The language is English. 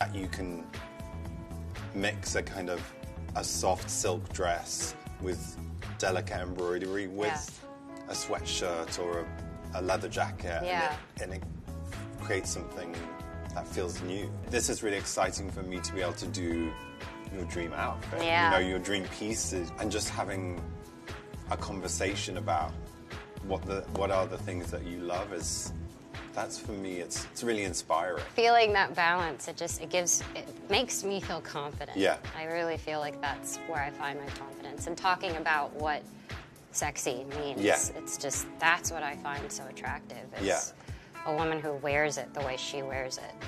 that you can mix a kind of a soft silk dress with delicate embroidery with a sweatshirt or a, a leather jacket Yeah. and, it, and it creates something that feels new. This is really exciting for me to be able to do your dream outfit, Yeah. you know, your dream pieces, and just having a conversation about what the what are the things that you love is that's for me it's it's really inspiring. Feeling that balance, it just it gives it makes me feel confident. Yeah. I really feel like that's where I find my confidence. And talking about what sexy means. Yeah. It's just that's what I find so attractive. Is Yeah. a woman who wears it the way she wears it.